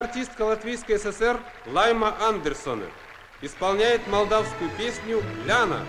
Артистка Латвийской ССР Лайма Андерсона исполняет молдавскую песню «Ляна».